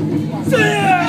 Sim!